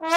Bye.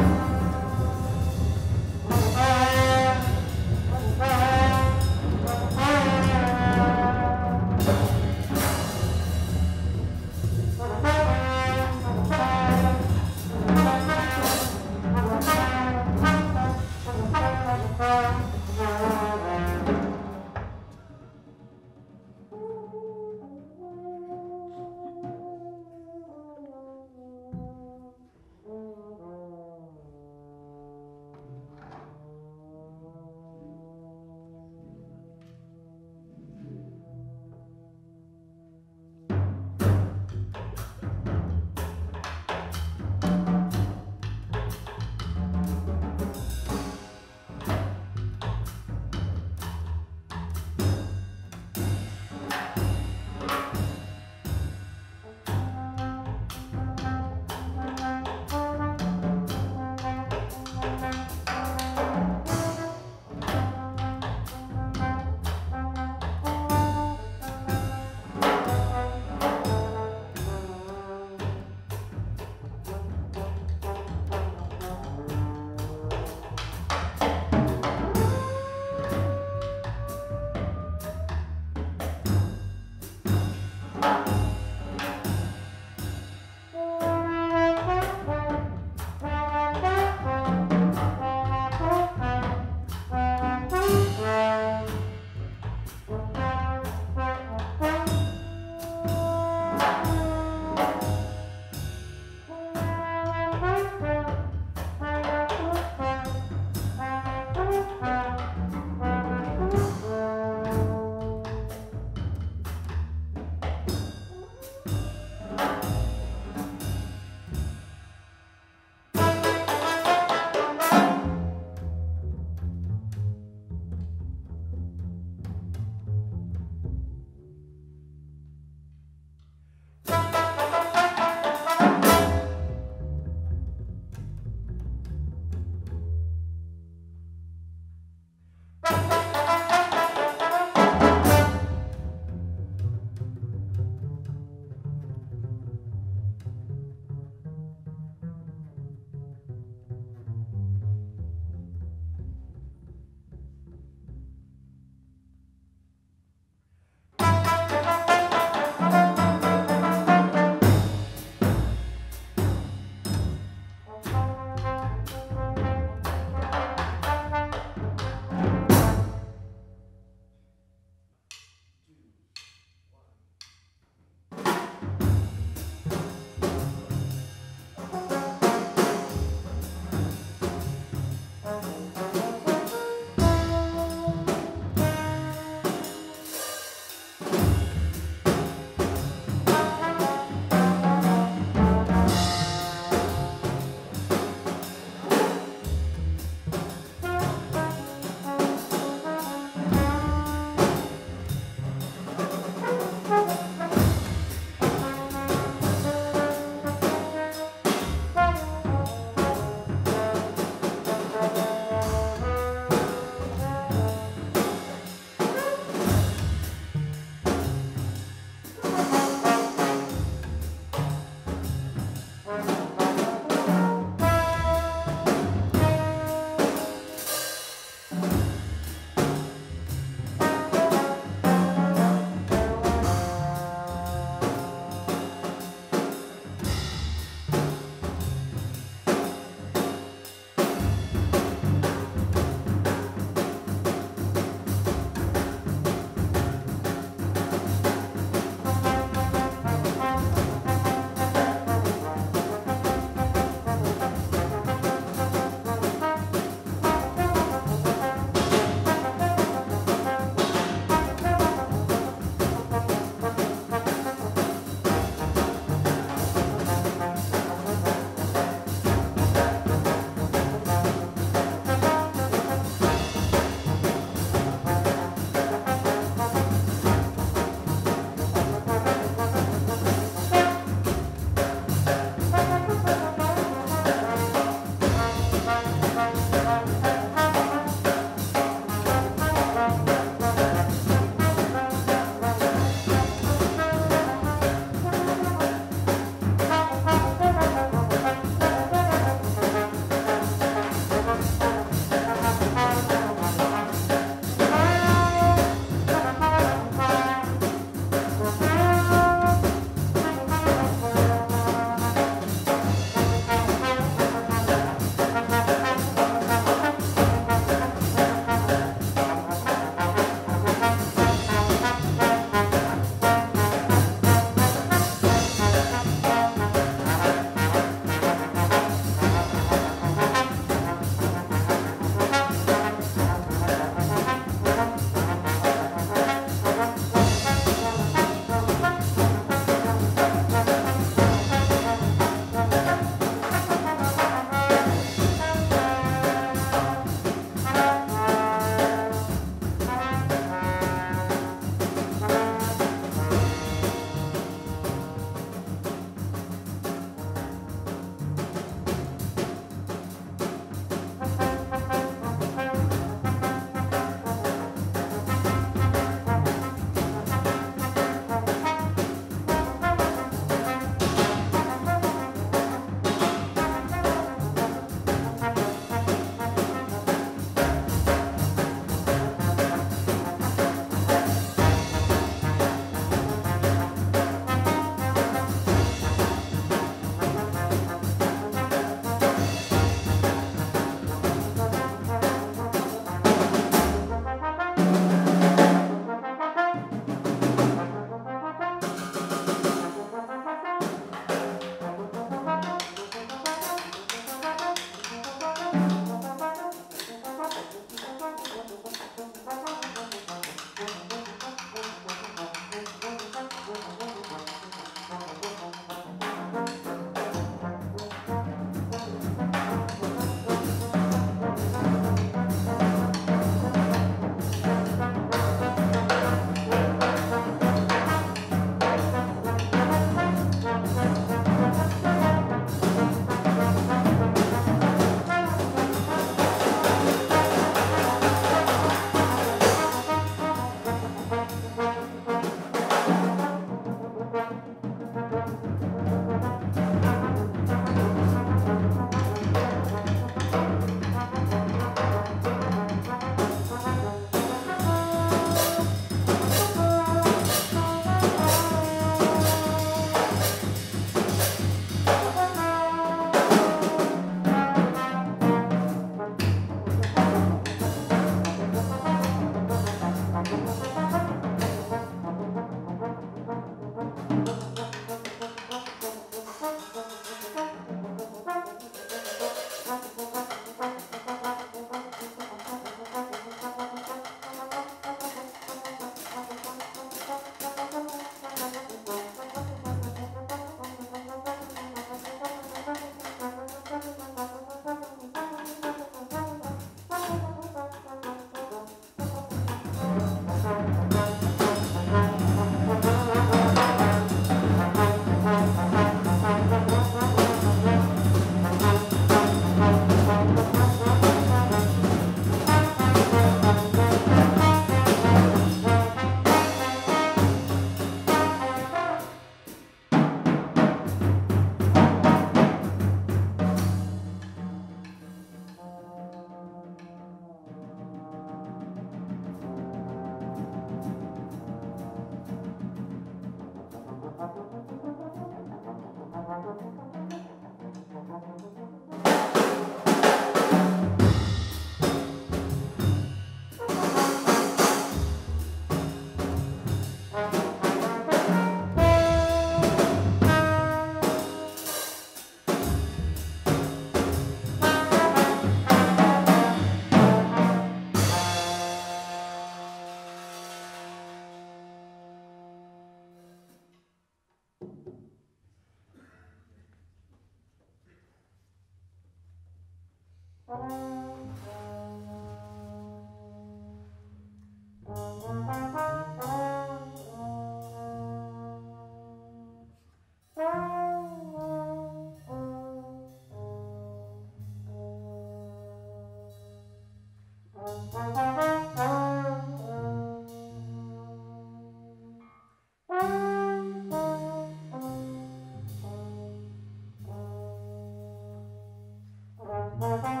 Bye-bye.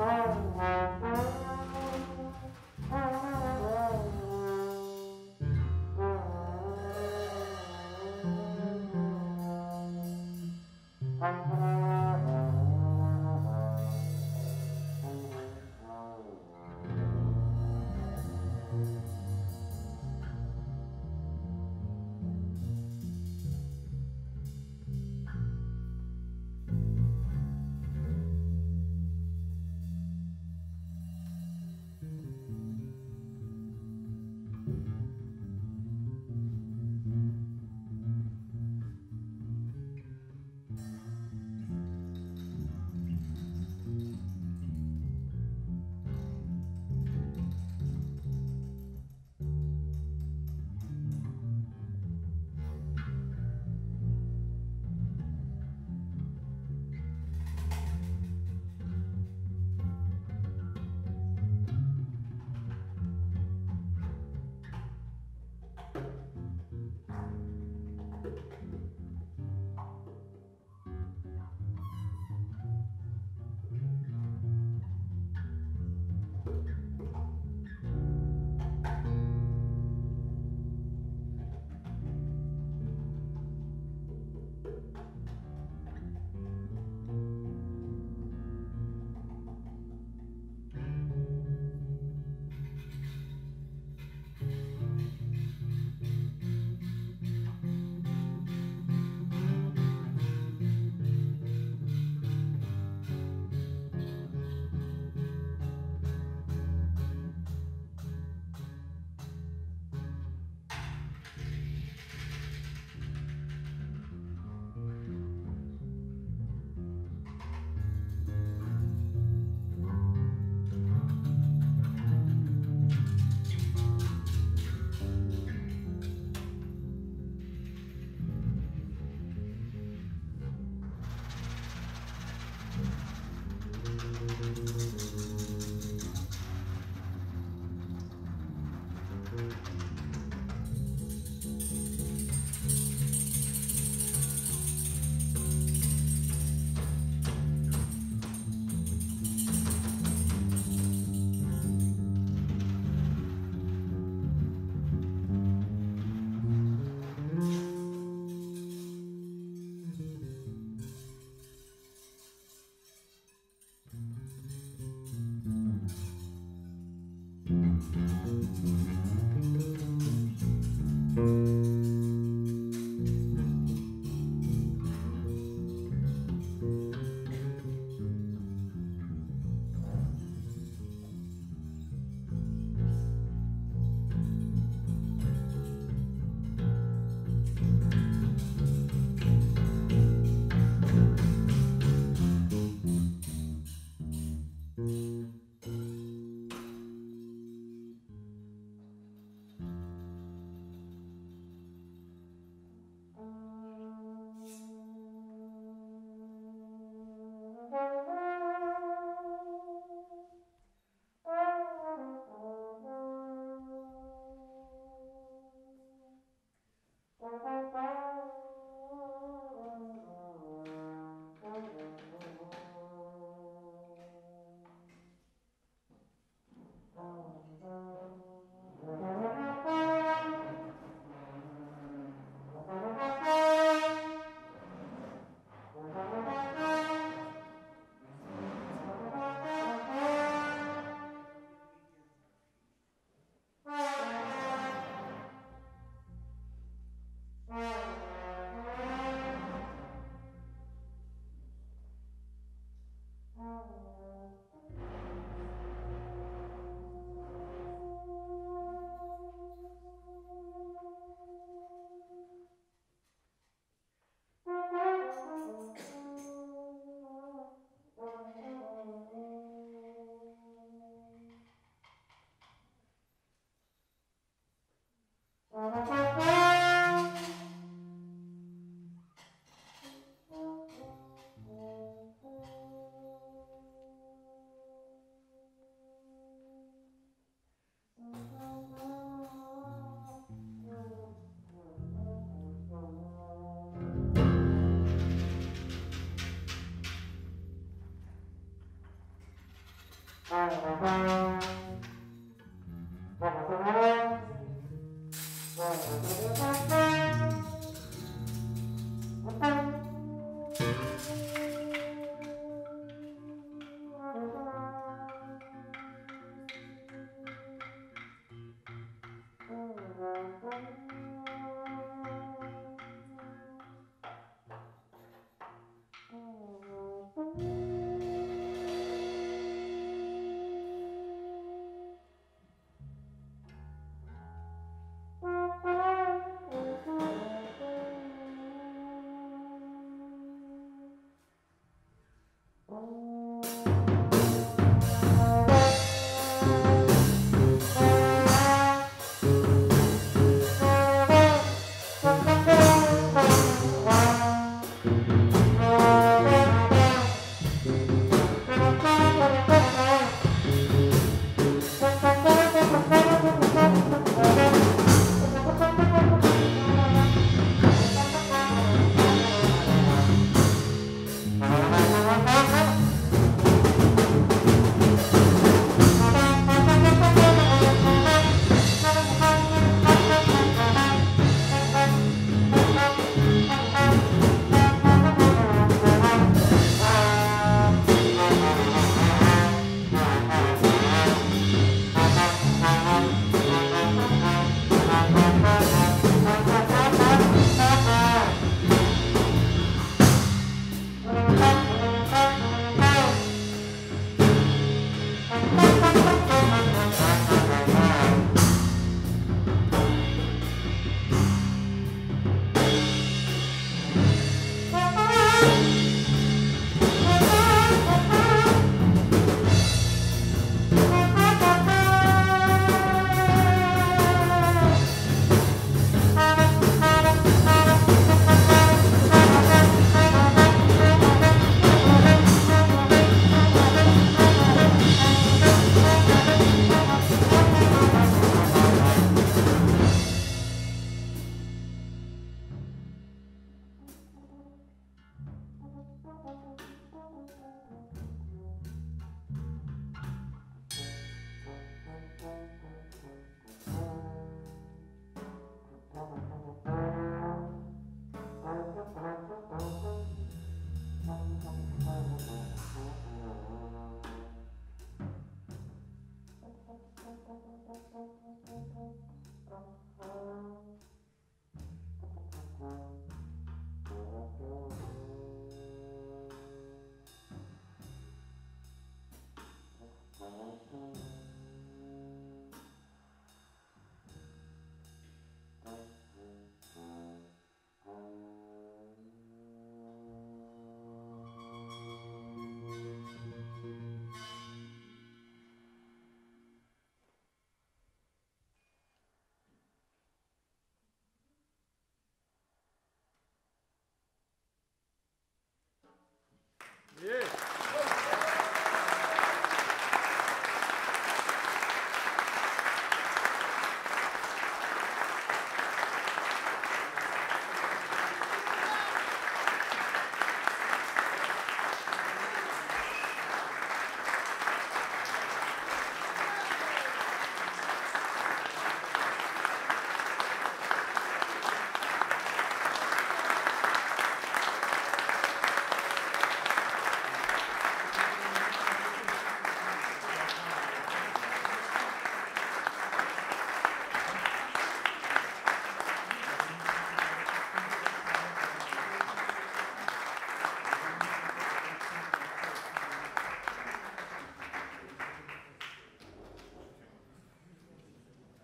Wow.